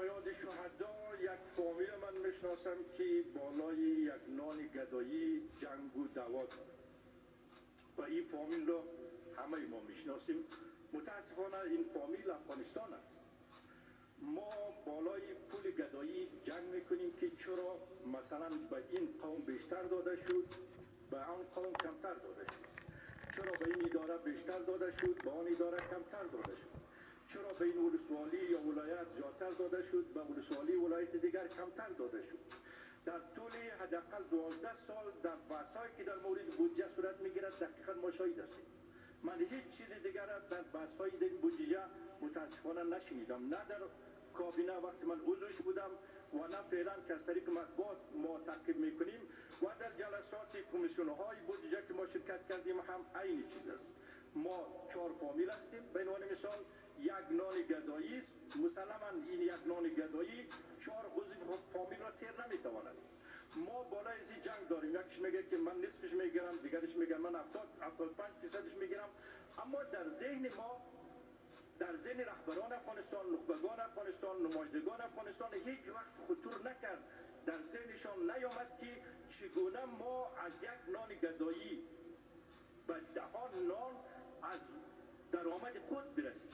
فیاد شهدا یک فامیل من می‌شناسم که بالای یک نان گدایی جنگ و دوا و این فامیل رو همه ما می‌شناسیم. متاسفانه این فامیل افغانستان است. ما بالای پول گدایی جنگ می‌کنیم که چرا مثلا به این قوم بیشتر داده شد به آن قوم کمتر داده شد. چرا به این اداره بیشتر داده شد به آن اداره کمتر داده شد. چرا به این ولسوالی یا ولایت زیادتر داده شد به ولسوالی ولایت دیگر کمتر داده شد؟ در طول حداقل 12 سال در بحثایی که در مورد بودجه صورت می‌گیرد دقیقا ما شاهد هستیم. من هیچ چیز دیگر در بحث های این بودجه متاسفانه نشنیدم. نه در کابینه وقتی من عضوش بودم و نه فعلا که از طریق مطبوعات ما تعقیب می‌کنیم و در جلسات کمیسیون های بودجه که ما شرکت کردیم هم عین چیز است. ما چهار فامیل هستیم. به عنوان مثال یک نان گدایی است مسلما این یک نان گدایی چهار عضو فامیل را سیر نمی‌تواند. ما بالای از جنگ داریم. یکیش میگه که من نصفش می‌گیرم دیگرش میگه من 70 75 درصدش می‌گیرم. اما در ذهن ما در ذهن رهبران افغانستان نخبگان افغانستان نمایندگان افغانستان هیچ وقت خطور نکرد. در ذهنشان نیامد که چگونه ما از یک نان گدایی به دهان نان از درآمد خود برسیم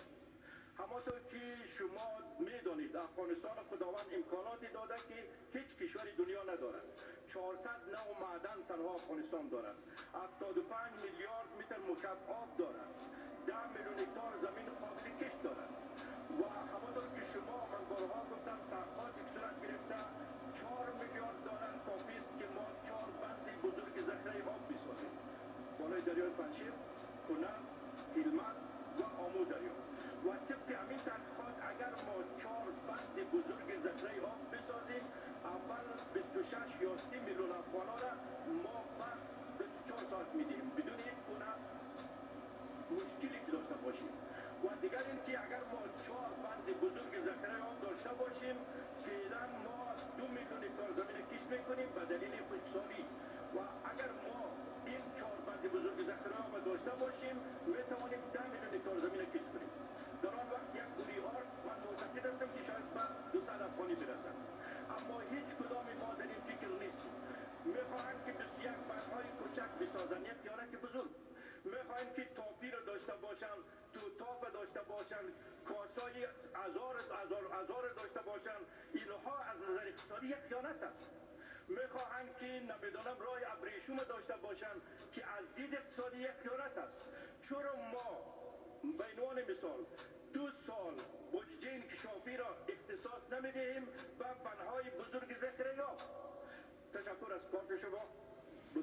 همانطور که شما می‌دانید افغانستان خداوند امکاناتی داده که هیچ کشور دنیا ندارد. 400 نو معدن تنها افغانستان دارد. 75 میلیارد متر مکعب آب دارد. 10 میلیون هکتار زمین قابل کشت دارد. و همانطور که شما من بارها گفتم تحقیقات صورت گرفته 4 میلیارد دلار کافی است که ما چهار بند بزرگ ذخیره آب بسازیم بالای دریای پنجشیر کنر 26 یا 30 میلیون افغانا را ما وقت 24 ساعت میدیم. بدون هیچ گونه مشکلی که داشته باشیم. و دیگر اینکه اگر ما چهار بند بزرگ ذخیره آب داشته باشیم فعلا ما دو میلیون هکتار زمین کشت می‌کنیم به دلیل خشکسالی و اگر ما این چهار بند بزرگ ذخیره آب داشته باشیم می‌توانیم ده میلیون هکتار زمین کشت کنیم در آن وقت یک گوری من معتقد هستم که شاید به دو صد افغانی برسد اما هیچ کدام ما در این فکر نیستیم می‌خواهند که 21 بندهای بسازن یک که بزرگ. می‌خواهند که تاپی رو داشته باشن تو تاپ داشته باشن کاسای هزار هزار هزار داشته باشن اینها از نظر اقتصادی یک خیانت است. می‌خواهند که نمی‌دانم راه ابریشم داشته باشن که از دید اقتصادی یک خیانت است. چرا ما به عنوان مثال دو سال بودجه کشافی را اختصاص نمی‌دهیم به بنهای بزرگ ذخیره